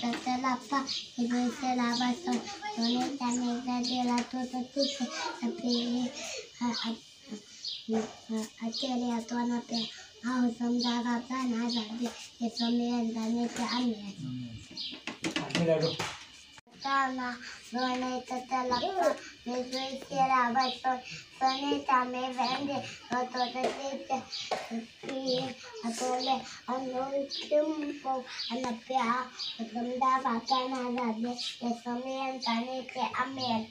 toată la pa, și vin să la baston. Luneta negra de la tototică, să privi aterea toana pe au să-mi da vapta, n-a de somnien, dar ne pe amie. Amie, Rama सोनेचा त्याला केला बसतो सोनेचा मे भेंडे होतो तोले अनुकिंपो अनप्या तुमदा भाकाना जादे ते सोमेन ताने ते आमेन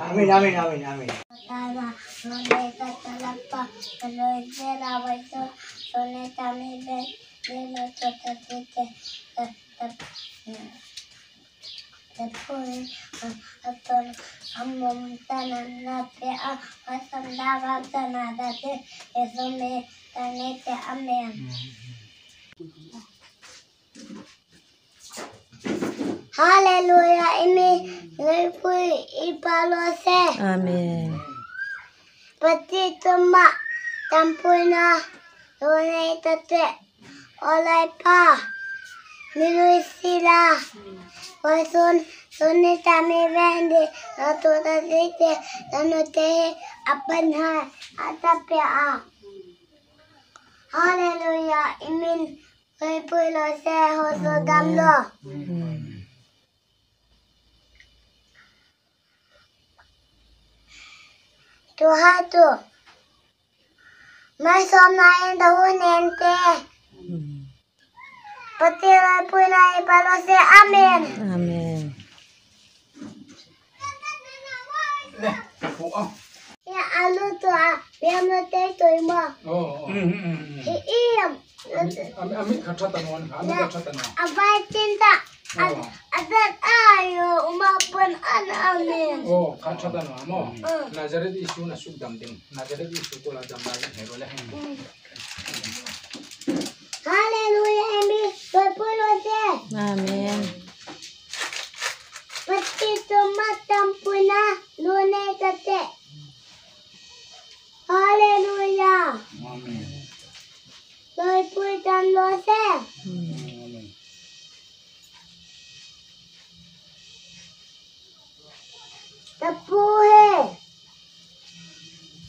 आमीन आमीन आमीन आमीन रामा सोनेचा तलप्पा केला बसतो सोनेचा मे भेंडे होतो तोले a asam daga tanada te eso me tanete amen. Hallelujah, imi ngipui ipalose. Amen. Pati tuma tampuna lone tate olay pa. Nilo sila. Hoy son sonne tame vende. Na toda dite. Na no te apan ha atapya a. Hallelujah. Amen. Hoy pulo se hoso gamlo. Tu hatu. Mai som na en da hun ente. Mm. tira până e paloase. Amen. Amen. Ia ah. ya alutul, ia mătei tu imă. Oh. Și iam. Abai tinta. Azat ayo umat pun anamin. Oh, kacau dah nama. Nazarit isu nasuk damding. Nazarit isu tu lah damai. Hei boleh. Hmm. Rồi vui tan lo se. Amin. Tapuhe.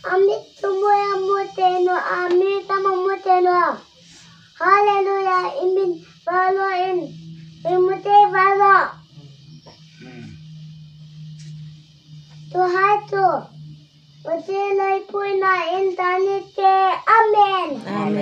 Amit tumo ya muteno, amit tama muteno. Hallelujah, imin balo in. Imute balo. Ừ. Tuhan tu. Pati lai pui na intanite. Amen. Amen.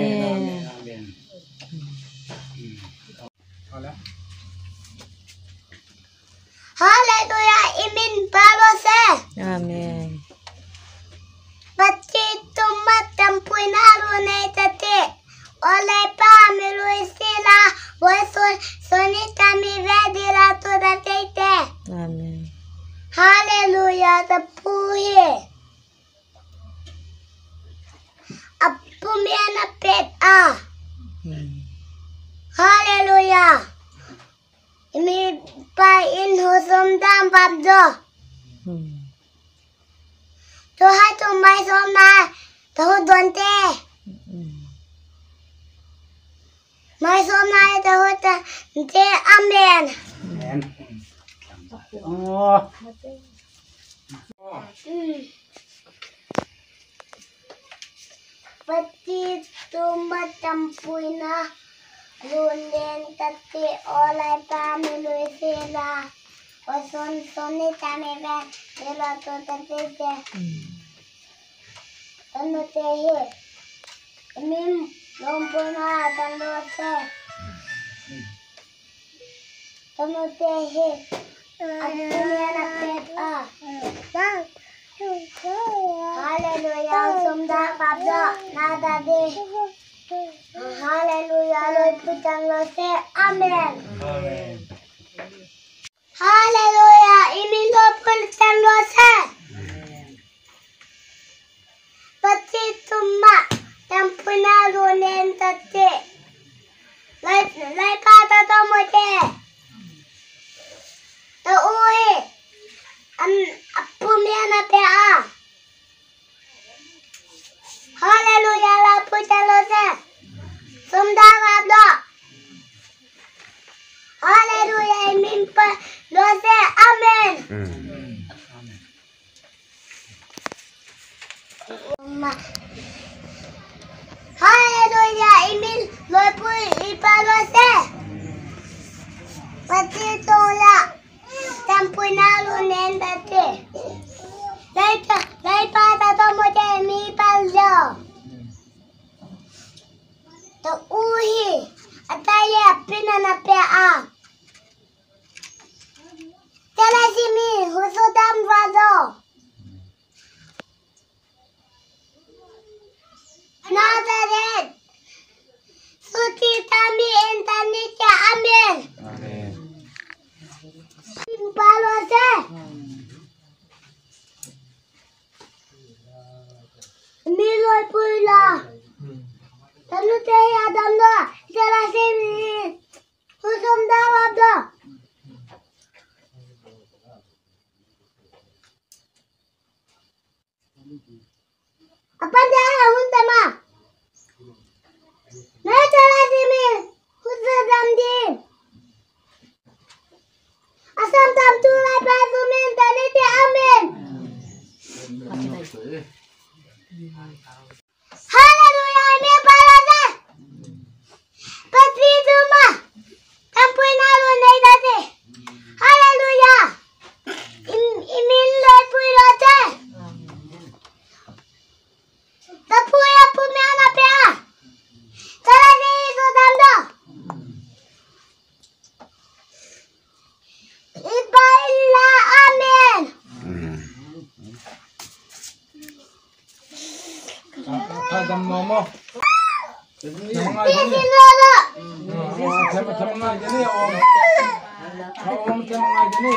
A. Hallelujah. Imi pa in husum dam babdo. Tuhan tu mai som na. Tahu donte. Mai som na tahu ta. Te amen. Amen. Ồ. Pati tuma tampuina. ತುಂಬ ತಂಪುವಿನ ಲೂಲೆಂತತ್ತೆ ಓಲಾಯ್ಪ ಮಿಲುಯಿಸಿದ ಒಸೊನ್ ಸೊನ್ನೆ ತಾಮೇವೆ ಎಲ್ಲತ್ತು ತತ್ತಿದ್ದೆ ಅನ್ನುತ್ತೆ ನಿಮ್ ಲೋಂಪುನ ತಂದೋತ್ತೆ ತನ್ನುತ್ತೆ ಅನ್ನೇನಪ್ಪೆ ಆ Mim lompo na tano te. Tano te he. Apunya na pet a. Hallelujah. Sumda pablo. Nada de. Hallelujah. Lord putan lo se. Amen. Amen. Hallelujah. Imin lo putan lo se. Pati tuma. Tampuna lunen tate. Lai lai kata tomo te. Ta uhi. Am Pour me en apéra. Alléluia, la putain l'osé. Somme d'arabe. Alléluia, et mime pas l'osé. Amen. Amen. Alléluia, et mime le bruit, il pas l'osé. Pas de temps là. Tant pour n'aller au nez. Lai pata tomo te mi palo. To uhi. Atale a pena na pea a. Tele si mi, jual pula. Lalu saya ada dua. Setelah saya susun darah dua. Apa dia yang unta ma? Nah, cara si mil, kita di. Asam tam tu lagi, kita minta ni dia amin. Amin. Cari. 看咱们毛毛。怎么爱的呢？嗯，怎么怎么爱的呢？我们怎么爱的呢？